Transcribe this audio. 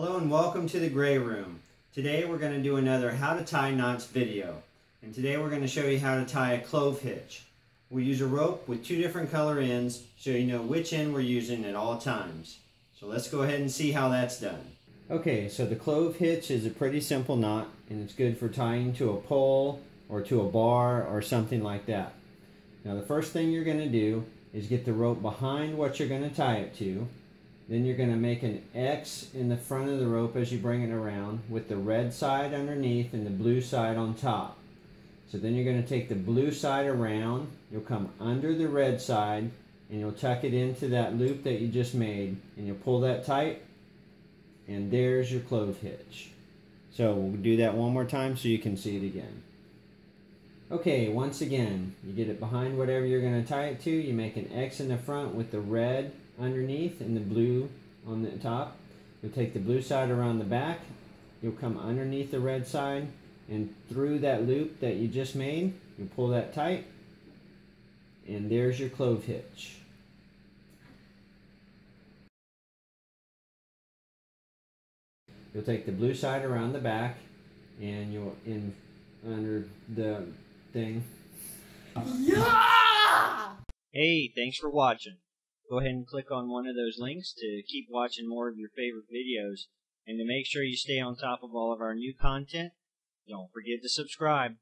Hello and welcome to the Gray Room. Today we're going to do another how to tie knots video. And today we're going to show you how to tie a clove hitch. We'll use a rope with two different color ends so you know which end we're using at all times. So let's go ahead and see how that's done. Okay, so the clove hitch is a pretty simple knot and it's good for tying to a pole or to a bar or something like that. Now the first thing you're going to do is get the rope behind what you're going to tie it to. Then you're going to make an X in the front of the rope as you bring it around with the red side underneath and the blue side on top. So then you're going to take the blue side around, you'll come under the red side and you'll tuck it into that loop that you just made and you'll pull that tight and there's your clove hitch. So we'll do that one more time so you can see it again. Okay, once again, you get it behind whatever you're going to tie it to. You make an X in the front with the red underneath and the blue on the top. You'll take the blue side around the back. You'll come underneath the red side and through that loop that you just made. You pull that tight and there's your clove hitch. You'll take the blue side around the back and you'll in under the thing. Yeah! Hey, thanks for watching. Go ahead and click on one of those links to keep watching more of your favorite videos. And to make sure you stay on top of all of our new content, don't forget to subscribe.